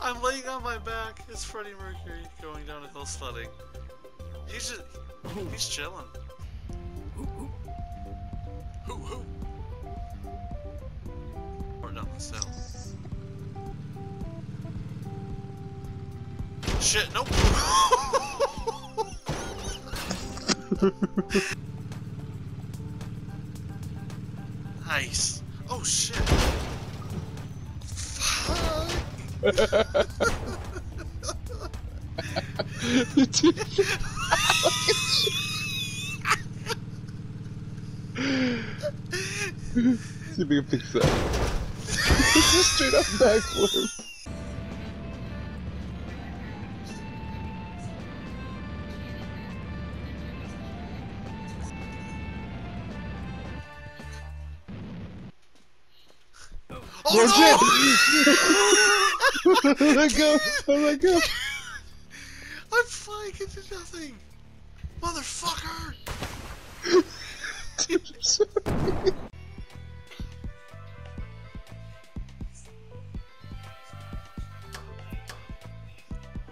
I'm laying on my back. It's Freddie Mercury going down a hill sledding. He's just, he's chilling. Or down this hill. Shit, nope. nice. Oh shit. Fuck. See if we can fix that. this is straight up backflip. Oh no! Oh let go! Oh my god! I'm flying into nothing! Motherfucker!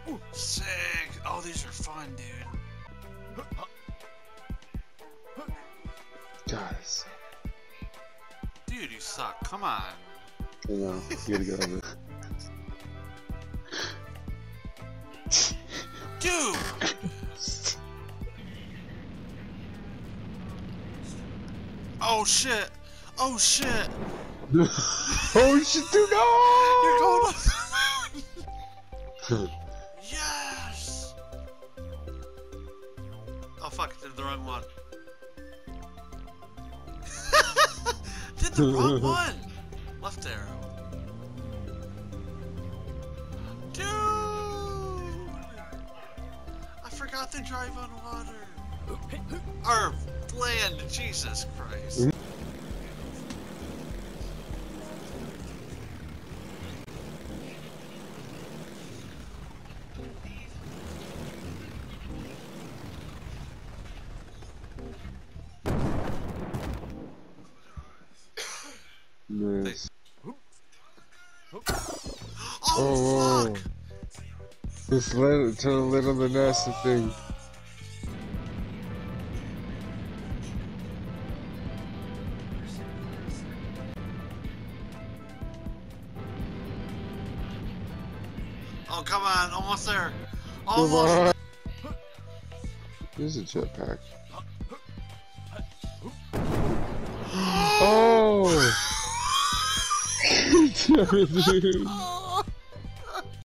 Ooh, sick! Oh, these are fun, dude. Guys. Dude, you suck. Come on. Know, you gotta get over it. Dude! Oh shit! Oh shit! oh shit, dude, You're no! going Yes! Oh fuck, did the wrong one. did the wrong one! Forgot to drive on water. Or land, Jesus Christ. nice. Oh, Oh, fuck! Just let it turn a little the thing. Oh, come on, almost there. Almost. on! Here's a jetpack. Oh! It, dude. Oh.